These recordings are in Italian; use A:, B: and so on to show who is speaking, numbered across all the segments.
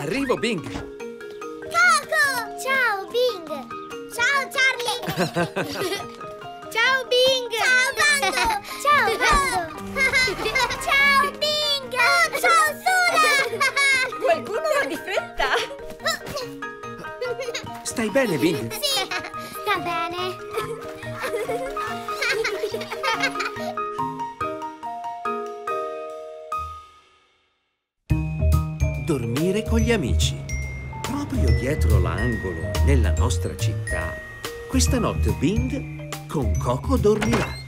A: Arrivo, Bing!
B: Coco! Ciao, Bing! Ciao, Charlie!
C: Ciao, Bing!
B: Ciao, Bando! Ciao, Bando! Ciao, Bing! Oh, ciao, Sula!
C: Qualcuno va di fretta!
A: Stai bene, Bing?
B: Sì, sta bene.
A: Con gli amici. Proprio dietro l'angolo, nella nostra città, questa notte Bing con Coco dormirà.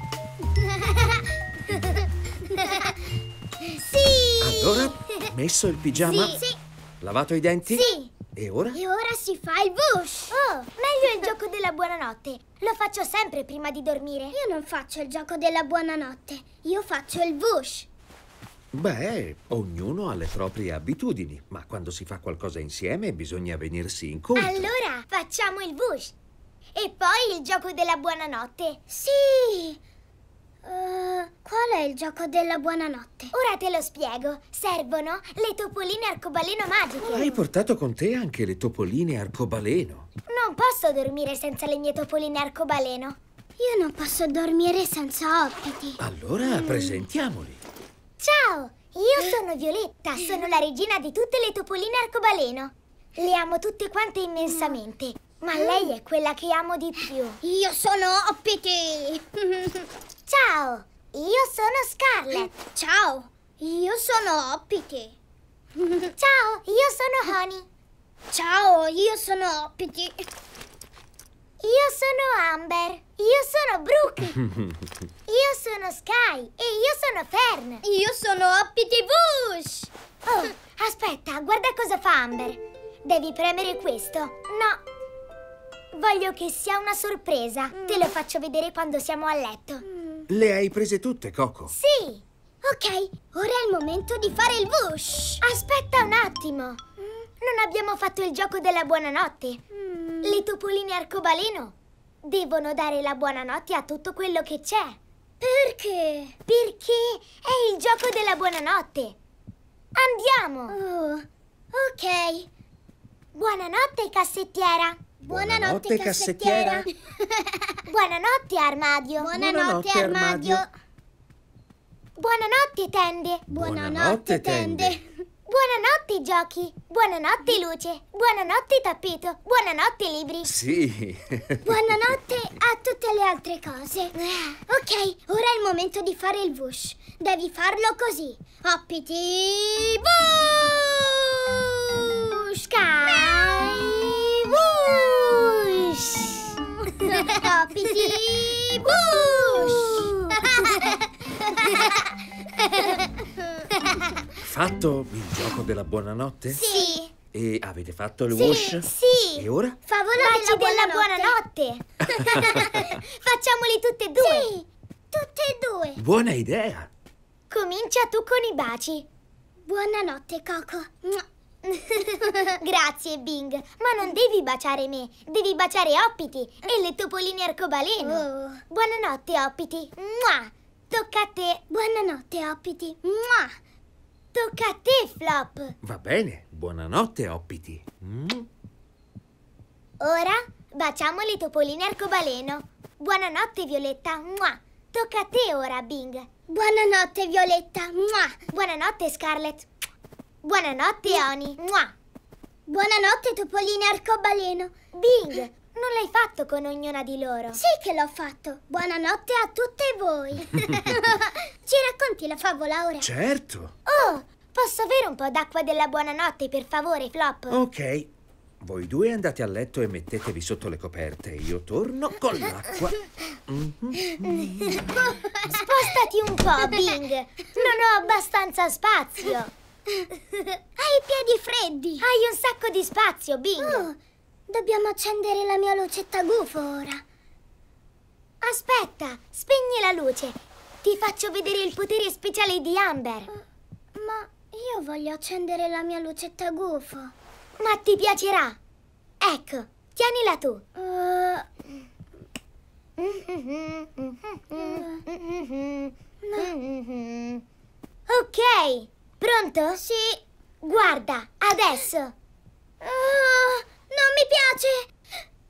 B: Sì!
A: Allora, messo il pigiama?
B: Sì, sì.
A: Lavato i denti?
B: Sì.
A: E ora?
B: E ora si fa il bush! Oh, meglio il gioco della buonanotte. Lo faccio sempre prima di dormire. Io non faccio il gioco della buonanotte. Io faccio il bush.
A: Beh, ognuno ha le proprie abitudini, ma quando si fa qualcosa insieme bisogna venirsi incontro.
B: Allora facciamo il bush. E poi il gioco della buonanotte. Sì! Uh, qual è il gioco della buonanotte? Ora te lo spiego. Servono le topoline arcobaleno magiche.
A: Hai portato con te anche le topoline arcobaleno.
B: Non posso dormire senza le mie topoline arcobaleno. Io non posso dormire senza ospiti.
A: Allora presentiamoli.
B: Ciao, io sono Violetta, sono la regina di tutte le topoline arcobaleno. Le amo tutte quante immensamente, ma lei è quella che amo di più. Io sono Oppiti. Ciao, io sono Scarlett. Ciao, io sono Oppiti. Ciao, io sono Honey. Ciao, io sono Oppiti. Io sono Amber. Io sono Brooke. Io sono Sky e io sono Fern. Io sono Oppity Bush. Oh, aspetta, guarda cosa fa Amber. Devi premere questo. No. Voglio che sia una sorpresa. Te lo faccio vedere quando siamo a letto.
A: Le hai prese tutte, Coco?
B: Sì. Ok, ora è il momento di fare il bush. Aspetta un attimo. Non abbiamo fatto il gioco della buonanotte. Le topoline arcobaleno devono dare la buonanotte a tutto quello che c'è. Perché? Perché è il gioco della buonanotte. Andiamo. ok. Buonanotte, cassettiera.
A: Buonanotte, cassettiera.
B: Buonanotte, armadio.
A: Buonanotte, armadio.
B: Buonanotte, tende.
A: Buonanotte, tende.
B: Buonanotte, giochi. Buonanotte, luce. Buonanotte, tappeto. Buonanotte, libri.
A: Sì.
B: Buonanotte a tutte le altre cose. Ok, ora è il momento di fare il bush. Devi farlo così. Hoppity bush! Sky bush! Hoppity bush!
A: Fatto il gioco della buonanotte?
B: Sì.
A: E avete fatto il
B: Sì,
A: wash?
B: sì.
A: E ora?
B: Favolo della buonanotte. Facciamoli tutte e due. Sì, tutte e due.
A: Buona idea.
B: Comincia tu con i baci. Buonanotte, Coco. Grazie, Bing. Ma non devi baciare me, devi baciare Oppiti e le topoline arcobaleno. Buonanotte, Oppiti. Mua. Tocca a te. Buonanotte, Oppiti. Mua. Tocca a te, Flop.
A: Va bene. Buonanotte, Oppiti. Mm.
B: Ora baciamo le topoline arcobaleno. Buonanotte, Violetta. Mua. Tocca a te ora, Bing. Buonanotte, Violetta. Mua. Buonanotte, Scarlett. Buonanotte, Oni. Mua. Buonanotte, topoline arcobaleno. Bing, non l'hai fatto con ognuna di loro? Sì che l'ho fatto. Buonanotte a tutte voi. Ci racconti la favola ora?
A: Certo.
B: Oh, posso avere un po' d'acqua della buonanotte, per favore, Flop?
A: Ok. Voi due andate a letto e mettetevi sotto le coperte. Io torno con l'acqua.
B: Spostati un po', Bing. Non ho abbastanza spazio. Hai i piedi freddi. Hai un sacco di spazio, Bing. Dobbiamo accendere la mia lucetta gufo ora. Aspetta, spegni la luce. Ti faccio vedere il potere speciale di Amber. Ma io voglio accendere la mia lucetta gufo. Ma ti piacerà. Ecco, tienila tu. Ok, pronto? Sì. Guarda, adesso.
D: Oh, non mi piace!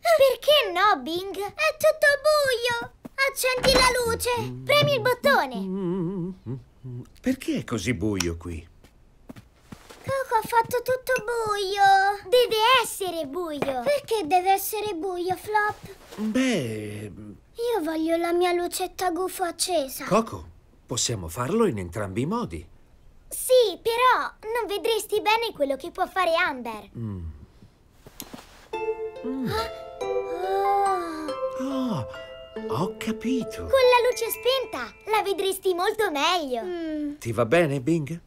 D: Perché no, Bing? È tutto buio! Accendi la luce! Premi il bottone!
A: Perché è così buio qui?
D: Coco ha fatto tutto buio! Deve essere buio! Perché deve essere buio, Flop?
A: Beh,
D: Io voglio la mia lucetta gufo accesa.
A: Coco, possiamo farlo in entrambi i modi.
D: sì, però non vedresti bene quello che può fare Amber.
A: Mm.
D: Oh,
A: Oh, ho capito.
D: con la luce spenta la vedresti molto meglio.
C: Mm.
A: Ti va bene, Bing?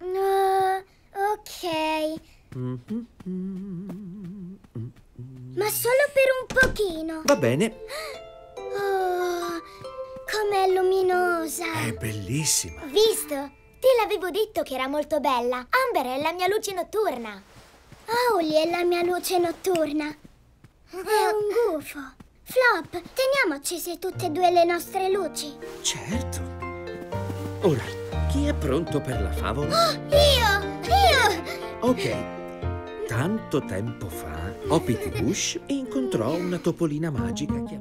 D: Uh, ok, ma solo per un pochino.
A: Va bene,
D: Oh, com'è luminosa.
A: è bellissima.
D: Visto? Te l'avevo detto che era molto bella. Amber è la mia luce notturna. Auli è la mia luce notturna. È un gufo. Flop, teniamo accese tutte e due le nostre luci.
A: Certo. Ora, chi è pronto per la favola?
D: Io! Io!
A: Ok. Tanto tempo fa, Hoppity Bush incontrò una topolina magica chiamata...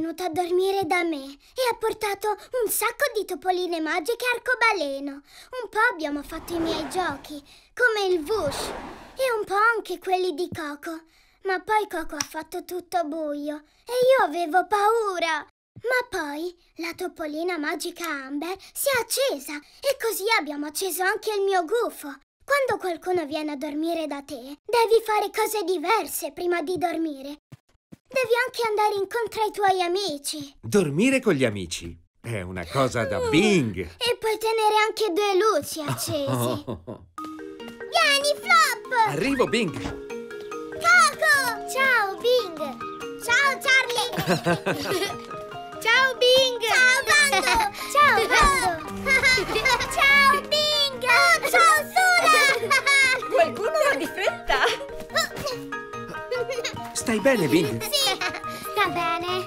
D: venuto a dormire da me e ha portato un sacco di topoline magiche arcobaleno. Un po' abbiamo fatto i miei giochi, come il Vush, e un po' anche quelli di Coco. Ma poi Coco ha fatto tutto buio e io avevo paura. Ma poi la topolina magica Amber si è accesa e così abbiamo acceso anche il mio gufo. Quando qualcuno viene a dormire da te, devi fare cose diverse prima di dormire. Devi anche andare incontro ai tuoi amici.
A: Dormire con gli amici è una cosa da Bing.
D: E puoi tenere anche due luci accese.
A: Oh.
D: Vieni, Flop!
A: Arrivo, Bing.
D: Coco! Ciao, Bing! Ciao, Charlie!
C: Ciao Bing!
D: Ciao, Bando! Ciao, Bando! Ciao, Bing! ciao, Sula!
C: Qualcuno va di fretta!
A: Stai bene, Bing?
D: Sì, sta bene.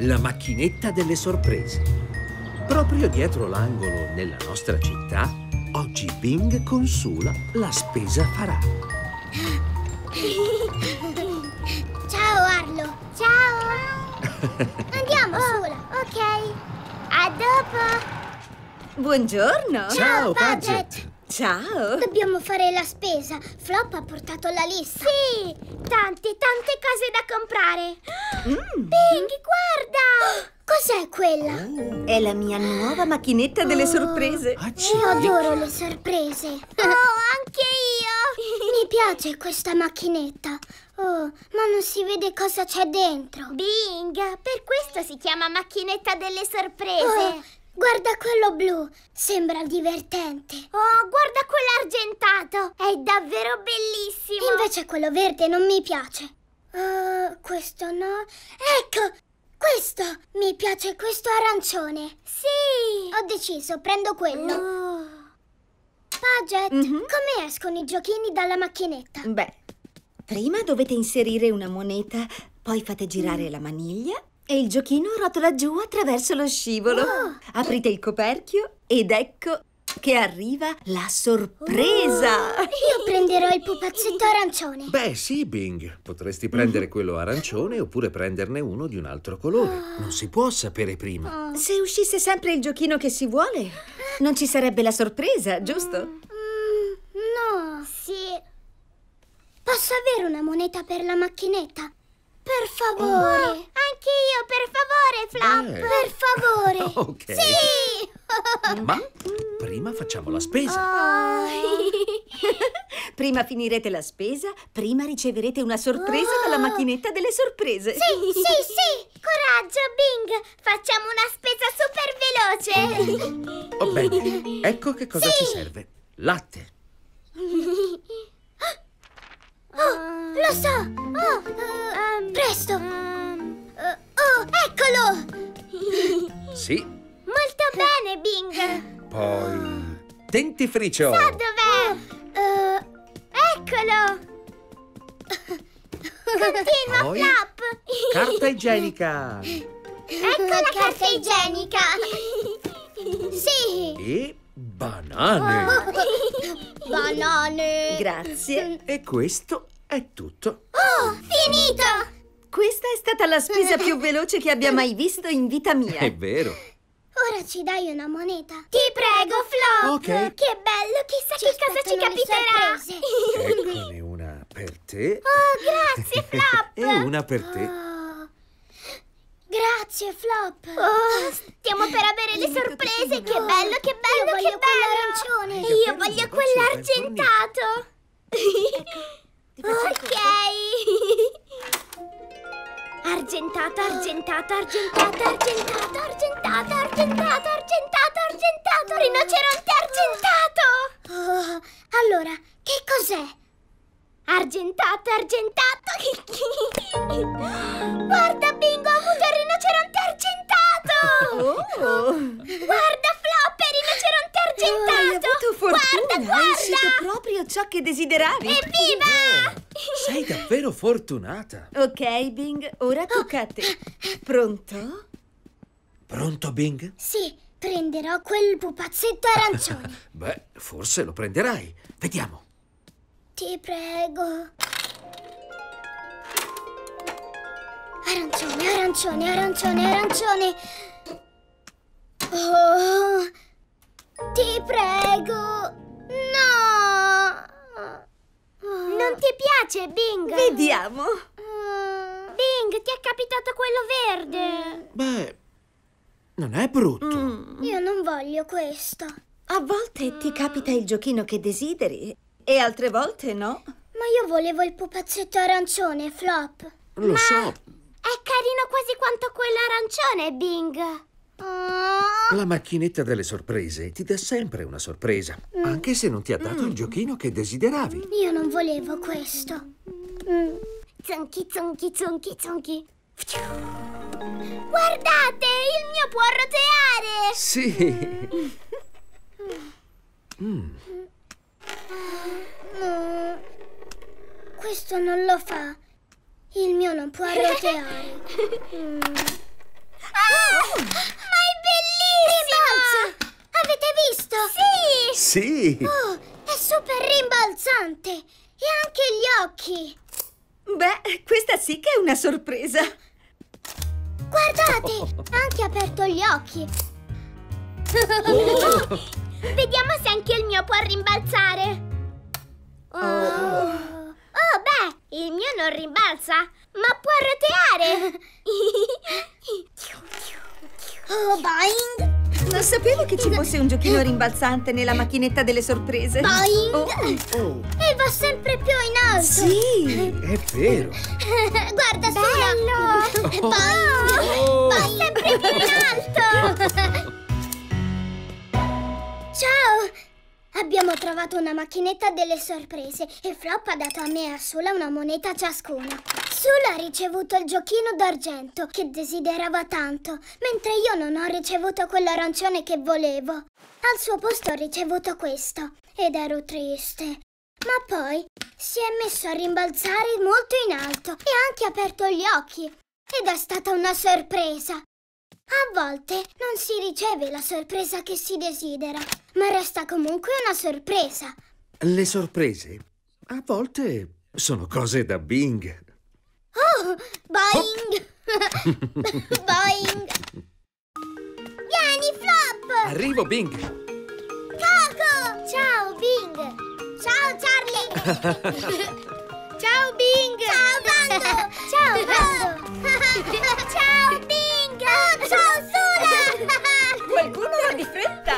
A: La macchinetta delle sorprese. Proprio dietro l'angolo nella nostra città, oggi Bing consula la spesa farà.
C: Buongiorno!
A: Ciao,
D: Padget.
A: Padget.
C: Ciao!
D: Dobbiamo fare la spesa. Flop ha portato la lista. Sì, tante, tante cose da comprare. Bing, guarda! Cos'è quella?
C: È la mia nuova macchinetta delle sorprese!
D: Io
A: Accidenti.
D: adoro le sorprese. Oh, anche io! Mi piace questa macchinetta. Oh, ma non si vede cosa c'è dentro. Bing, per questo si chiama macchinetta delle sorprese. Guarda quello blu, sembra divertente. Oh, guarda quell'argentato, è davvero bellissimo. Invece quello verde non mi piace. Uh, questo no. Ecco, questo! Mi piace questo arancione. Sì! Ho deciso, prendo quello. Paget,
C: Mhm.
D: come escono i giochini dalla macchinetta?
C: Beh, prima dovete inserire una moneta, poi fate girare la maniglia e il giochino rotola giù attraverso lo scivolo.
D: Oh.
C: Aprite il coperchio ed ecco che arriva la sorpresa!
D: Io prenderò il pupazzetto arancione.
A: Beh, sì, Bing. Potresti prendere quello arancione oppure prenderne uno di un altro colore. Non si può sapere prima.
C: Se uscisse sempre il giochino che si vuole, non ci sarebbe la sorpresa, giusto?
D: Mm, no. Sì. Posso avere una moneta per la macchinetta? Per favore. anche io, per favore,
A: Flop.
D: Per favore.
A: Ok.
D: Sì.
A: Ma prima facciamo la spesa.
D: Oh.
C: Prima finirete la spesa, prima riceverete una sorpresa dalla macchinetta delle sorprese.
D: Sì, sì, sì! Coraggio, Bing! Facciamo una spesa super veloce!
A: Oh, bene. Ecco che cosa ci serve. Latte.
D: Oh, lo so! Oh, eh, presto! Eh, oh, eccolo!
A: Sì.
D: Molto bene, Bing!
A: Poi... Dentifricio.
D: Dov'è? Eh, eccolo! Continua,
A: Poi?
D: Flop!
A: Carta igienica
D: Ecco la carta igienica! Sì!
A: e banane.
D: Banane!
C: Grazie.
A: E questo è tutto.
D: Oh, finito!
C: Questa è stata la spesa più veloce che abbia mai visto in vita mia.
A: È vero.
D: Ora ci dai una moneta? Ti prego, Flop!
A: Ok.
D: Che bello, chissà che cosa ci capiterà!
A: Eccone una per te
D: Oh, grazie, Flop!
A: e una per te.
D: Oh, Grazie, Flop. Oh, stiamo per avere le sorprese. Che bello, che bello, che bello. arancione. E io voglio quell'argentato. ok. Argentato, argentato, argentato, argentato, argentato, argentato, argentato, argentato, rinoceronte argentato. Oh, allora, che cos'è? Argentato, argentato. Guarda, Bingo, ho avuto il rinoceronte argentato.
C: Oh,
D: Guarda, Flop, il rinoceronte argentato.
C: hai avuto fortuna.
D: Guarda,
C: Hai scelto
D: guarda.
C: proprio ciò che desideravi.
D: Evviva!
A: Sei davvero fortunata.
C: Ok, Bing, ora tocca a te. Pronto?
A: Pronto, Bing?
D: Sì, prenderò quel pupazzetto arancione.
A: Beh, forse lo prenderai. Vediamo.
D: Ti prego. Arancione, arancione, arancione, arancione. Oh, ti prego. No. Non ti piace, Bing?
C: Vediamo.
D: Mm, Bing, ti è capitato quello verde.
A: Beh, non è brutto.
C: Mm.
D: Io non voglio questo.
C: A volte ti capita il giochino che desideri e altre volte no.
D: Ma io volevo il pupazzetto arancione, Flop.
A: Lo so,
D: È carino quasi quanto quello arancione, Bing. Oh,
A: la macchinetta delle sorprese ti dà sempre una sorpresa, anche se non ti ha dato il giochino che desideravi.
D: io non volevo questo. Mm. Zonchi, zonchi, zonchi, zonchi. Guardate, il mio può roteare.
A: Sì. Mm,
D: Mm. Questo non lo fa. Il mio non può roteare. Mm. Ah, ma è bellissimo! Avete visto? Sì!
A: Sì.
D: Oh, è super rimbalzante! E anche gli occhi!
C: Beh, questa sì che è una sorpresa.
D: Guardate! Ha anche aperto gli occhi! Vediamo se anche il mio può rimbalzare! Oh, oh beh, il mio non rimbalza, ma può roteare! oh, boing!
C: Non sapevo che ci fosse un giochino rimbalzante nella macchinetta delle sorprese.
D: Boing!
C: Oh,
A: Oh,
D: E va sempre più in alto!
C: sì.
A: è vero.
D: Guarda Bello!
A: Oh.
D: Boing!
A: Oh.
D: Va sempre più in alto! Abbiamo trovato una macchinetta delle sorprese e Flop ha dato a me e a Sula una moneta ciascuna. Sula ha ricevuto il giochino d'argento che desiderava tanto, mentre io non ho ricevuto quello arancione che volevo. Al suo posto ho ricevuto questo ed ero triste. Ma poi si è messo a rimbalzare molto in alto e ha anche aperto gli occhi. Ed è stata una sorpresa. A volte non si riceve la sorpresa che si desidera, ma resta comunque una sorpresa.
A: Le sorprese a volte sono cose da Bing.
D: Oh, boing! boing! Vieni, Flop!
A: Arrivo, Bing.
D: Coco! Ciao, Bing! Ciao, Charlie! Ciao, Bing! Ciao, Bando! Ciao, Bando! Ciao, Bing! Ciao, Sura!
C: Qualcuno va di fretta.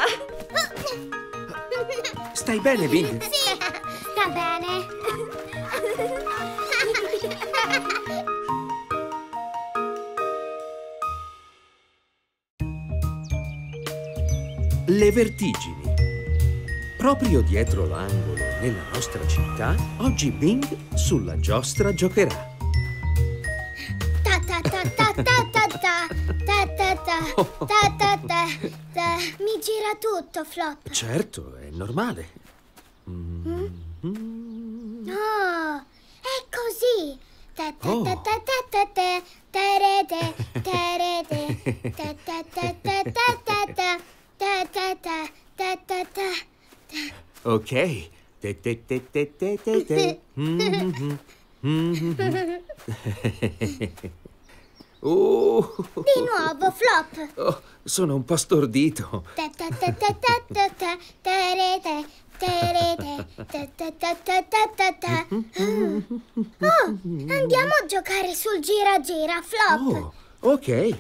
A: Stai bene, Bing?
D: Sì, sta bene.
A: Le vertigini. Proprio dietro l'angolo, nella nostra città, oggi Bing sulla giostra giocherà.
D: Ta ta ta ta Mi gira tutto, Flop.
A: Certo, è normale.
D: No, è così. Ta ta
A: Oh.
D: ta ta ta ta ta terete, terete, ta ta ta ta ta ta ta ta ta ta ta ta ta
A: Ok. Te te te te te te te. Mhm. Mhm. Oh.
D: Di nuovo, flop!
A: Oh, sono un po' stordito.
D: Oh, andiamo a giocare sul gira-gira, flop!
A: Oh, ok.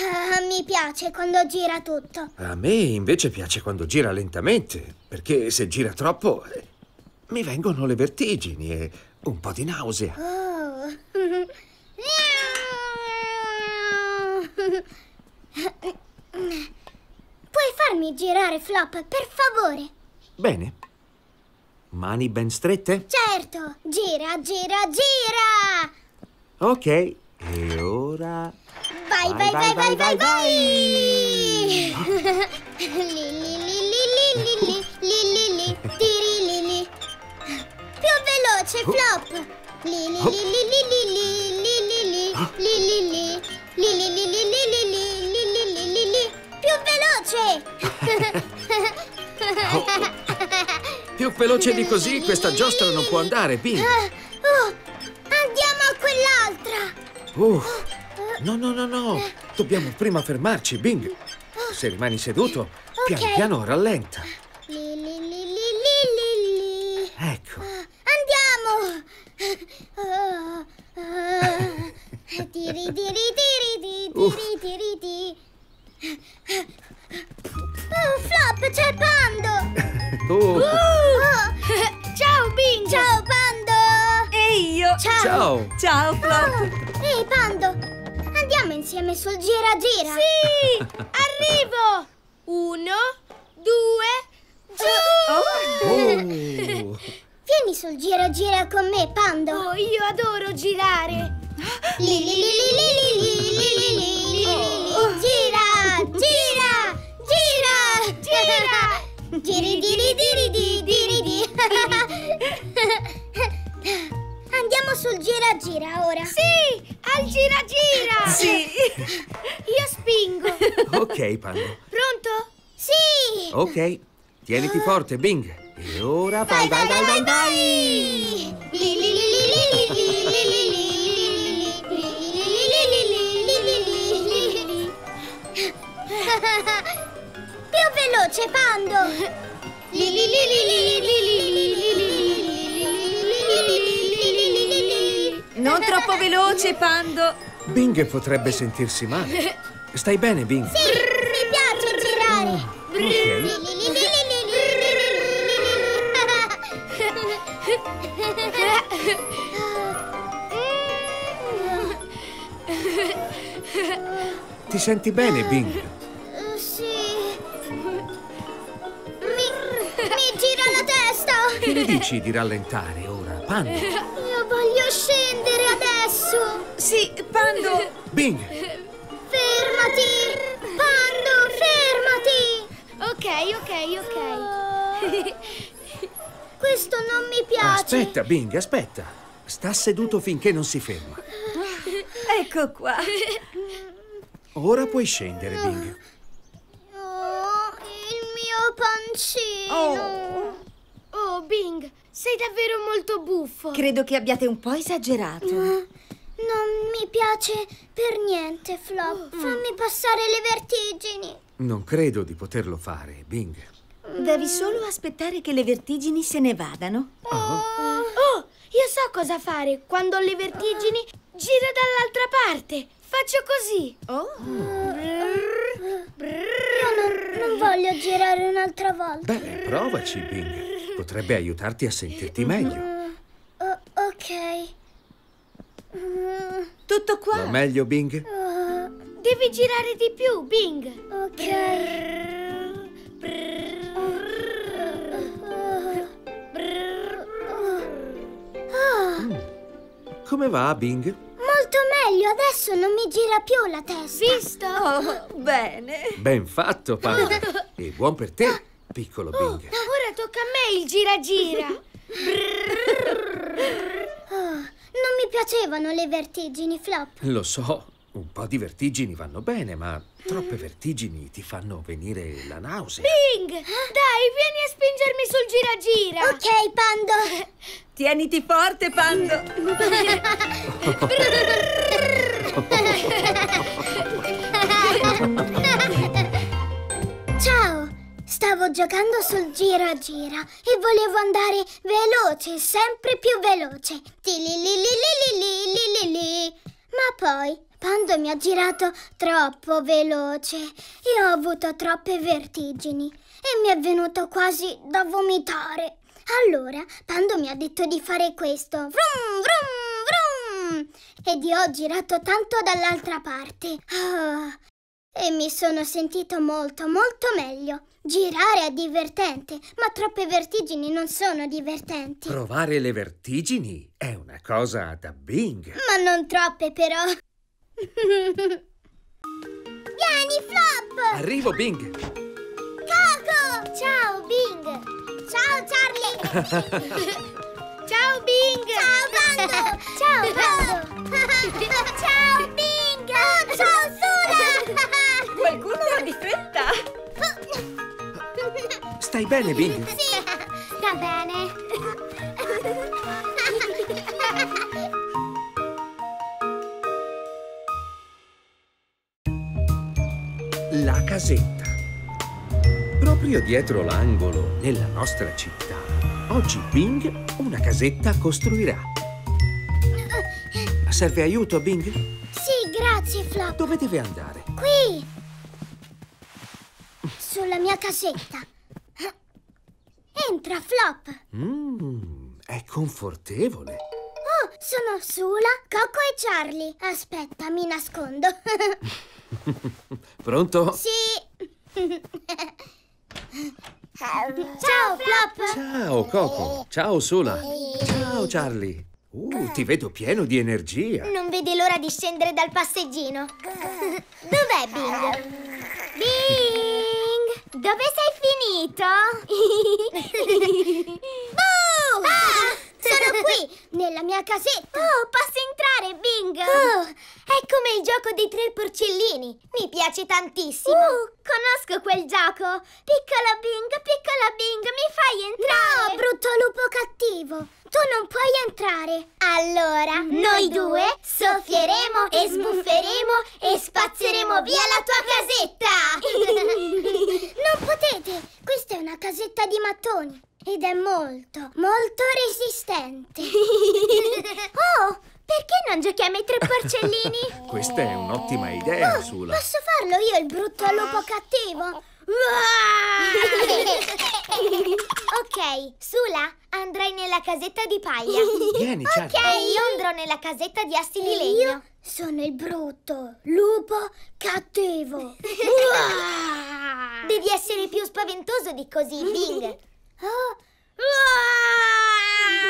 D: Ah, mi piace quando gira tutto.
A: A me invece piace quando gira lentamente, perché se gira troppo mi vengono le vertigini e un po' di nausea.
D: Oh. Puoi farmi girare Flop, per favore?
A: Bene. Mani ben strette?
D: Certo, gira, gira, gira!
A: Ok. E ora...
D: Vai, vai, vai, vai, vai, vai! Li, li, li, li, li, li, li, li, li, li, tiri, li, li. Veloce, Flop! Li, li, li, li, li, li, li, li, li, li, li, li, li. Li, li, li, li, li, li, li, li, li, li, li, li. Più veloce!
A: Più veloce di così questa giostra non può andare, Bing.
D: Oh, andiamo a quell'altra!
A: Uh, no, no, no, no. Dobbiamo prima fermarci, Bing. Se rimani seduto, piano
D: Ok.
A: piano rallenta. Ecco.
D: Andiamo! Oh, oh. Tiri, tiri, tiri, tiri, tiri, tiri, ti. Oh, Flop, c'è Pando!
A: Oh,
D: Oh. Ciao, Bing! Ciao, Pando!
C: E io?
A: ciao.
C: Ciao, Flop.
D: Ehi, Pando! Andiamo insieme sul gira-gira!
E: Sì, arrivo! Uno, due, giù!
A: Oh.
D: Vieni sul gira-gira con me, Pando!
E: Oh, io adoro girare!
D: Lili, Gira, gira, gira, gira. Giri, diri, diri, diri. Andiamo sul gira, gira ora.
E: Sì, al gira, gira.
C: Sì.
E: Io spingo.
A: Ok, Pando.
E: Pronto?
D: Sì.
A: Ok, tieniti forte, Bing. E ora vai, vai, vai, vai, vai.
D: Veloce, Pando! Li, li, li, li, li, li, li, li, li, li, li,
C: Non troppo veloce, Pando.
A: Bing potrebbe sentirsi male. Stai bene, Bing?
D: Sì, mi piace girare!
A: Ti senti bene, Bing? Dici di rallentare ora, Pando?
D: Io voglio scendere adesso!
C: Sì, Pando.
A: Bing!
D: Fermati! Pando, fermati!
E: Ok, ok, ok.
D: Questo non mi piace.
A: Aspetta, Bing, aspetta. Sta seduto finché non si ferma.
C: Ecco qua.
A: Ora puoi scendere, Bing.
D: Oh, il mio pancino.
E: Oh, Bing, sei davvero molto buffo.
C: Credo che abbiate un po' esagerato.
D: Non mi piace per niente, Flop. Fammi passare le vertigini.
A: Non credo di poterlo fare, Bing.
C: Devi solo aspettare che le vertigini se ne vadano.
E: Oh, io so cosa fare. Quando ho le vertigini, giro dall'altra parte. Faccio così.
C: Oh.
D: Io non, non voglio girare un'altra volta.
A: Beh, provaci, Bing. Potrebbe aiutarti a sentirti meglio.
D: Oh, ok. Mm,
C: Tutto qua?
A: Va meglio, Bing?
D: oh,
E: Devi girare di più, Bing.
D: ok. Ah,
A: Come va, Bing?
D: molto meglio, adesso non mi gira più la testa.
E: Visto?
C: Oh, bene.
A: Ben fatto, Pando. E buon per te, piccolo Bing.
E: Ora tocca a me il gira gira.
D: Oh, non mi piacevano le vertigini, Flop.
A: Lo so, un po' di vertigini vanno bene, ma troppe vertigini ti fanno venire la nausea.
E: Bing! Dai, vieni a spingermi sul gira gira.
D: Ok, Pando.
C: Tieniti forte, Pando!
D: Stavo giocando sul gira gira e volevo andare veloce, sempre più veloce. Ma poi, quando mi ha girato troppo veloce e ho avuto troppe vertigini e mi è venuto quasi da vomitare. Allora, Pando mi ha detto di fare questo. Vrum, vrum, vrum! Ed io ho girato tanto dall'altra parte. Oh, e mi sono sentito molto, molto meglio. Girare è divertente, ma troppe vertigini non sono divertenti.
A: Provare le vertigini è una cosa da Bing.
D: Ma non troppe, però. Vieni, Flop!
A: Arrivo, Bing.
D: Coco! Ciao, Bing! Ciao, Charlie!
E: Ciao Bing!
D: Ciao, Bando! Ciao, Bando! Ciao,
A: Stai bene, Bing?
D: Sì, sta bene.
A: La casetta. Proprio dietro l'angolo, nella nostra città, oggi Bing una casetta costruirà. Serve aiuto, Bing?
D: Sì, grazie, Flop.
A: Dove deve andare?
D: Qui! Sulla mia casetta. Entra, Flop.
A: Mmm, è confortevole.
D: Oh, sono Sula, Coco e Charlie. Aspetta, mi nascondo.
A: Pronto?
D: sì. Ciao, Flop.
A: Ciao, Coco. Ciao, Sula. Ciao, Charlie. Uh, ti vedo pieno di energia.
D: Non vedi l'ora di scendere dal passeggino. Dov'è Bing? Bing! Dove sei finito? Boo! Ah, sono qui, nella mia casetta. Oh, posso entrare, Bing? Oh, è come il gioco dei tre porcellini. Mi piace tantissimo. Uh, conosco quel gioco. Piccola Bing, piccola Bing, mi fai entrare? No, brutto lupo cattivo. Tu non puoi entrare. Allora, noi due soffieremo e sbufferemo e spazzeremo via la tua casetta. non potete. Questa è una casetta di mattoni ed è molto, molto resistente. oh, perché non giochiamo ai tre porcellini?
A: Questa è un'ottima idea, Sula.
D: Posso farlo io il brutto lupo cattivo? ok, Sula, andrai nella casetta di paglia.
A: Vieni, Charlie.
D: Ok, io andrò nella casetta di assi di legno. sono il brutto lupo cattivo. Devi essere più spaventoso di così, Bing. Oh.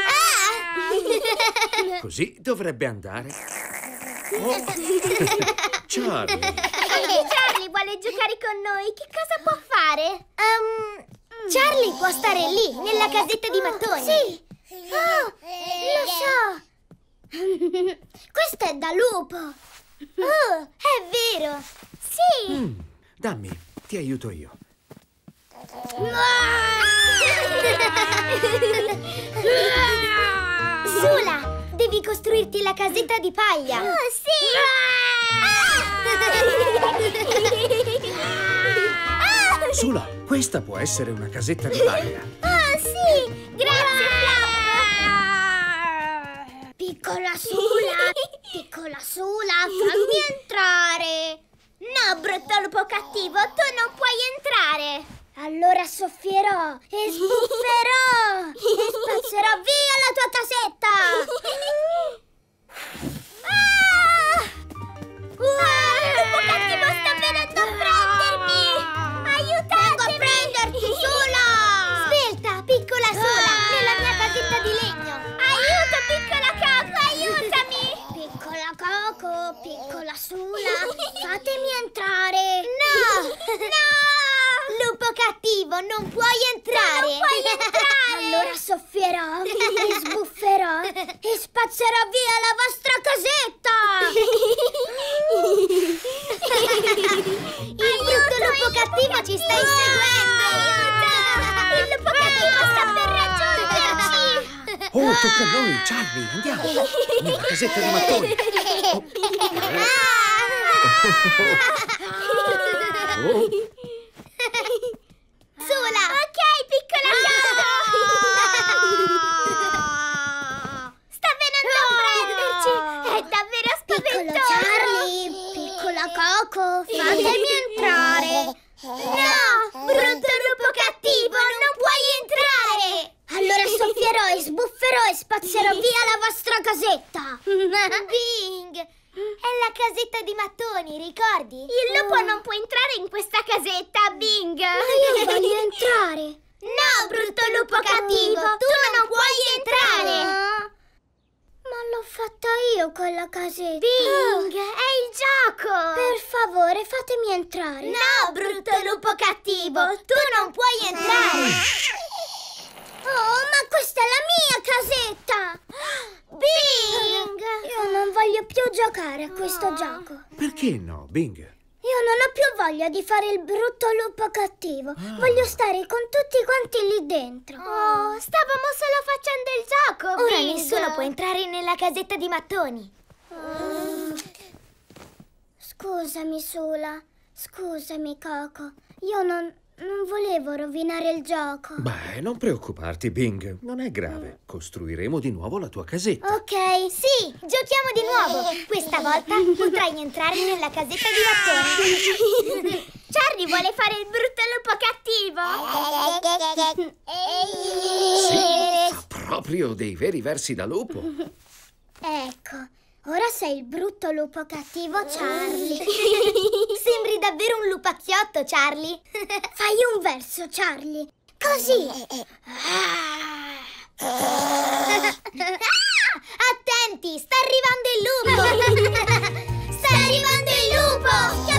D: Ah!
A: Così dovrebbe andare. Oh. Charlie.
D: Charlie vuole giocare con noi. Che cosa può fare? Ehm, Charlie può stare lì, nella casetta di mattoni. Sì. Oh, lo so. Questo è da lupo. Oh, è vero. Sì.
A: Mm, dammi, ti aiuto io.
D: Sula, devi costruirti la casetta di paglia. Oh, sì!
A: Sula, questa può essere una casetta di paglia.
D: Oh, sì! Grazie! Piccola Sula, piccola Sula, fammi entrare! No, brutto lupo cattivo, tu non puoi entrare! Allora soffierò e sbufferò e spazzerò via Coco, fatemi entrare! No! Brutto lupo cattivo, non puoi entrare! Allora soffierò e sbufferò e spazzerò via la vostra casetta! Bing! È la casetta di mattoni, ricordi? Il lupo non può entrare in questa casetta, Bing! Ma io voglio entrare! No, brutto lupo cattivo! Tu non puoi entrare! Ma l'ho fatta io quella casetta! Bing, è il gioco! Per favore, fatemi entrare! No, brutto lupo cattivo! Tu non puoi entrare! Oh, ma questa è la mia casetta! Bing! Io non voglio più giocare a questo gioco.
A: Perché no, Bing?
D: Io non ho più voglia di fare il brutto lupo cattivo. Voglio stare con tutti quanti lì dentro. Oh, stavamo solo facendo il gioco. Ora
E: Bing.
D: nessuno può entrare nella casetta di mattoni. Scusami, Sula. Scusami, Coco. Io non, non volevo rovinare il gioco.
A: Beh, non preoccuparti, Bing. Non è grave. Costruiremo di nuovo la tua casetta.
D: Ok, sì, giochiamo di nuovo. Questa volta potrai entrare nella casetta di mattoni. Charlie vuole fare il brutto lupo cattivo.
A: Sì, fa proprio dei veri versi da lupo.
D: Ecco, ora sei il brutto lupo cattivo, Charlie. Sembri davvero un lupacchiotto, Charlie. Fai un verso, Charlie. Così. Attenti, sta arrivando il lupo. Sta arrivando il lupo.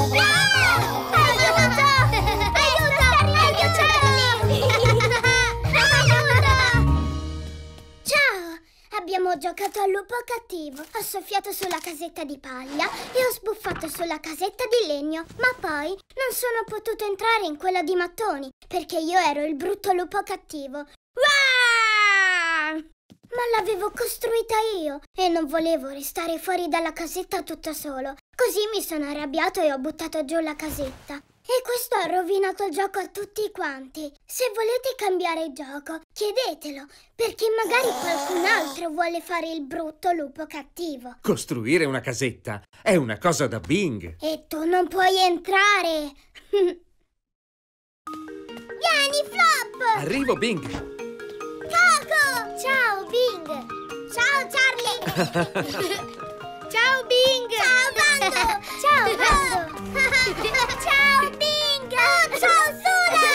D: Abbiamo giocato al lupo cattivo. Ho soffiato sulla casetta di paglia e ho sbuffato sulla casetta di legno. Ma poi non sono potuto entrare in quella di mattoni perché io ero il brutto lupo cattivo. Ma l'avevo costruita io e non volevo restare fuori dalla casetta tutto solo. Così mi sono arrabbiato e ho buttato giù la casetta. E questo ha rovinato il gioco a tutti quanti. Se volete cambiare gioco, chiedetelo, perché magari qualcun altro vuole fare il brutto lupo cattivo.
A: Costruire una casetta è una cosa da Bing.
D: E tu non puoi entrare. Vieni, Flop!
A: Arrivo, Bing.
D: Coco! Ciao, Bing! Ciao, Charlie!
E: Ciao, Bing!
D: Ciao, Bando! Ciao, Bando! Ciao, Bing! ciao, Sula!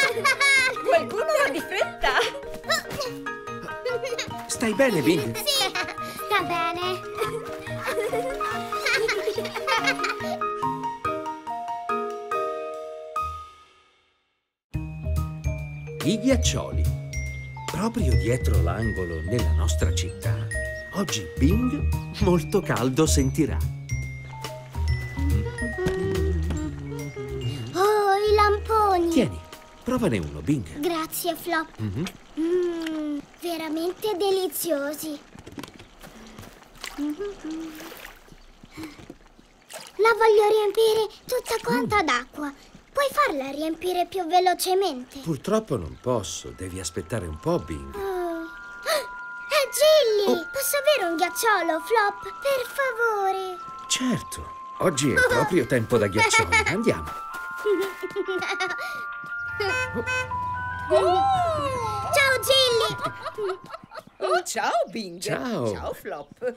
C: Qualcuno va di fretta?
A: Stai bene, Bing?
D: Sì, sta bene.
A: I ghiaccioli. Proprio dietro l'angolo nella nostra città, oggi Bing molto caldo sentirà.
D: Oh, i lamponi!
A: Tieni, provane uno, Bing.
D: Grazie, Flop.
A: Mhm.
D: Mmm, veramente deliziosi. La voglio riempire tutta quanta d'acqua. Puoi farla riempire più velocemente?
A: Purtroppo non posso, devi aspettare un po', Bing.
D: Oh. È Gilly! Posso avere un ghiacciolo, Flop? Per favore.
A: Certo, oggi è proprio tempo da ghiaccioli. Andiamo.
D: Ciao, Gilly!
C: Oh, ciao, Bing.
A: Ciao.
C: Ciao, Flop.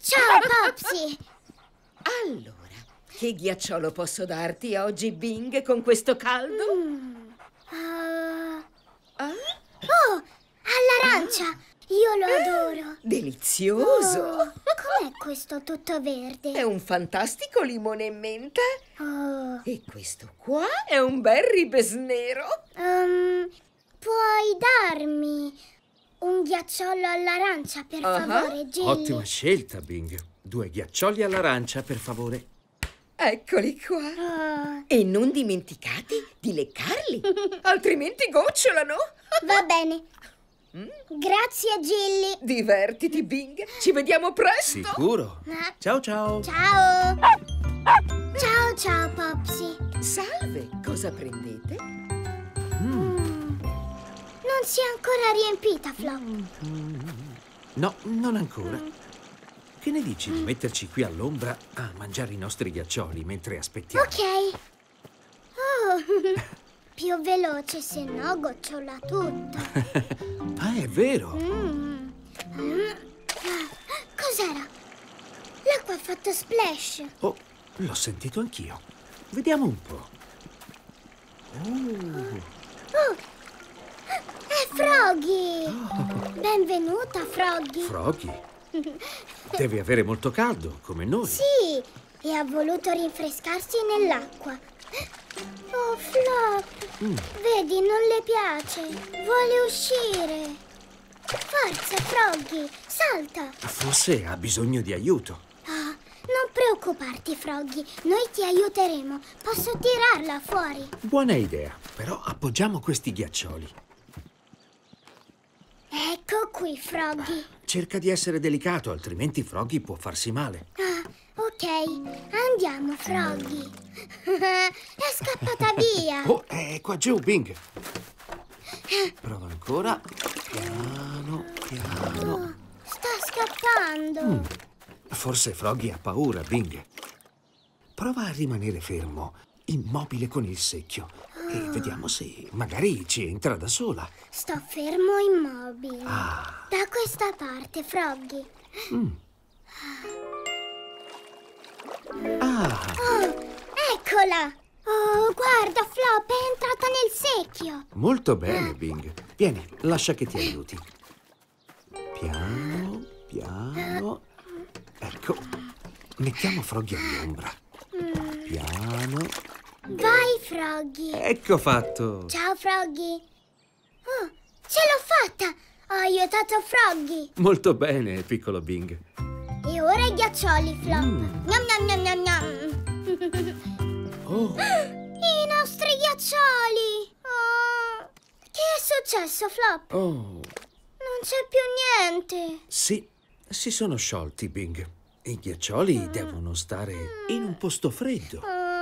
D: Ciao, Popsy!
C: Allora, che ghiacciolo posso darti oggi, Bing, con questo caldo?
D: Ah.
C: Ah,
D: Oh, all'arancia! Io lo adoro!
C: delizioso!
D: Oh, com'è questo tutto
C: È
D: verde?
C: un fantastico limone e menta.
D: Oh,
F: E questo qua è un bel ribes nero.
D: Um, puoi darmi un ghiacciolo all'arancia, per
F: Ah.
D: favore, Gilly?
A: Ottima scelta, Bing. Due ghiaccioli all'arancia, per favore.
F: Eccoli qua.
D: Oh,
F: E non dimenticate di leccarli, altrimenti gocciolano.
D: va bene.
F: Mm?
D: Grazie, Gilly.
F: Divertiti, Bing. Ci vediamo presto.
A: Sicuro. Ciao ciao.
D: Ciao. Ciao, ciao, Popsy.
F: Salve, cosa prendete?
D: Non si è ancora riempita, Flop.
A: No, non ancora. Che ne dici di metterci qui all'ombra a mangiare i nostri ghiaccioli mentre aspettiamo?
D: Ok. Oh, più veloce, se no gocciola tutto.
A: Ah, è vero.
D: Mm. Cos'era? L'acqua ha fatto splash.
A: Oh, l'ho sentito anch'io. Vediamo un po'.
D: Oh, è Froggy. Benvenuta, Froggy.
A: Froggy. Devi avere molto caldo, come noi.
D: Sì, e ha voluto rinfrescarsi nell'acqua. Oh, Flop, vedi, non le piace. Vuole uscire. Forza, Froggy, salta.
A: Forse ha bisogno di aiuto.
D: Ah, non preoccuparti, Froggy, noi ti aiuteremo. Posso tirarla fuori.
A: Buona idea, però appoggiamo questi ghiaccioli.
D: Ecco qui, Froggy.
A: Cerca di essere delicato, altrimenti Froggy può farsi male.
D: Ah, ok, andiamo, Froggy. È scappata via.
A: Oh, è qua giù, Bing. Prova ancora. Piano, piano.
D: Sta scappando.
A: Forse Froggy ha paura, Bing. Prova a rimanere fermo, immobile con il secchio. E vediamo se magari ci entra da sola.
D: Sto fermo immobile.
A: Ah,
D: Da questa parte, Froggy.
A: Ah,
D: Oh, eccola. Oh, guarda, Flop, è entrata nel secchio.
A: molto bene, Bing. Vieni, lascia che ti aiuti. Piano, piano. Ecco, mettiamo Froggy all'ombra. Piano.
D: Vai, Froggy.
A: Ecco fatto.
D: Ciao, Froggy. Oh, ce l'ho fatta. Ho aiutato Froggy.
A: Molto bene, piccolo Bing.
D: E ora i ghiaccioli, Flop. Gnam, gnam, gnam, gnam, gnam.
A: Oh,
D: I nostri ghiaccioli. Oh, che è successo, Flop?
A: oh.
D: Non c'è più niente.
A: Sì, si sono sciolti, Bing. I ghiaccioli devono stare in un posto freddo.
D: Oh,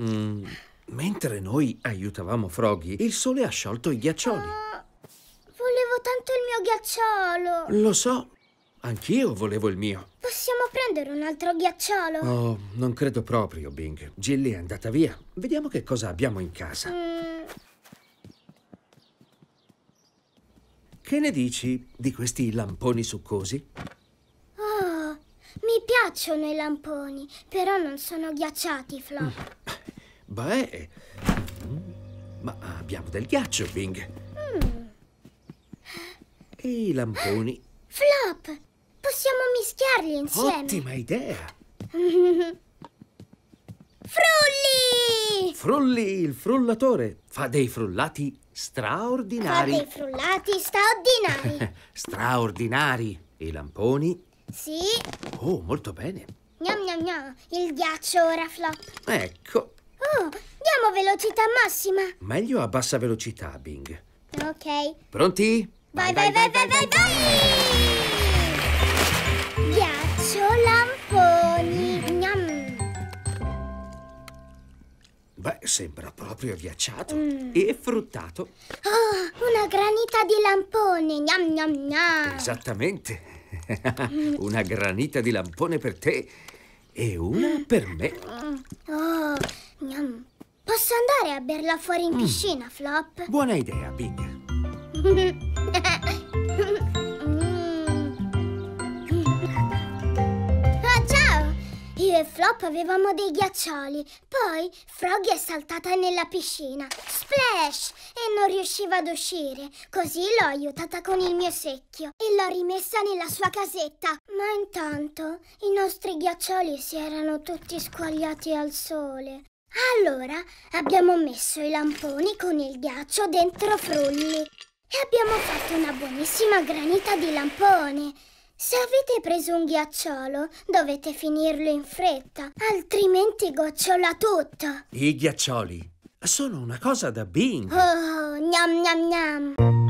A: Mm, Mentre noi aiutavamo Froggy, il sole ha sciolto i ghiaccioli.
D: volevo tanto il mio ghiacciolo.
A: Lo so, anch'io volevo il mio.
D: Possiamo prendere un altro ghiacciolo?
A: Oh, non credo proprio, Bing. Gilly è andata via. Vediamo che cosa abbiamo in casa.
D: Mm,
A: Che ne dici di questi lamponi succosi?
D: Oh, mi piacciono i lamponi, però non sono ghiacciati, Flop.
A: Beh, mm, ma abbiamo del ghiaccio, Bing. E i lamponi?
D: Flop, possiamo mischiarli insieme.
A: Ottima idea!
D: Frulli!
A: Frulli, il frullatore, fa dei frullati
D: Fa
A: straordinari.
D: dei frullati straordinari.
A: straordinari. I lamponi?
D: sì,
A: Oh, molto bene.
D: gnam gnam gnam. Il ghiaccio ora, Flop.
A: Ecco,
D: Oh, diamo velocità massima.
A: meglio a bassa velocità, Bing.
D: Ok.
A: Pronti?
D: Vai, vai, vai, vai, vai, vai! Ghiaccio
A: Beh, sembra proprio ghiacciato
D: Mm.
A: e fruttato.
D: Oh, una granita di lampone. Gnam gnam gnam.
A: Esattamente. una granita di lampone per te e una per me.
D: Oh, gnam. Posso andare a berla fuori in piscina, Flop?
A: Buona idea, Bing.
D: e Flop avevamo dei ghiaccioli. Poi Froggy è saltata nella piscina. Splash! E non riusciva ad uscire. Così l'ho aiutata con il mio secchio e l'ho rimessa nella sua casetta. Ma intanto i nostri ghiaccioli si erano tutti squagliati al sole. Allora abbiamo messo i lamponi con il ghiaccio dentro frulli e abbiamo fatto una buonissima granita di lampone. Se avete preso un ghiacciolo, dovete finirlo in fretta, altrimenti gocciola tutto.
A: I ghiaccioli sono una cosa da Bing.
D: Oh, gnam gnam gnam.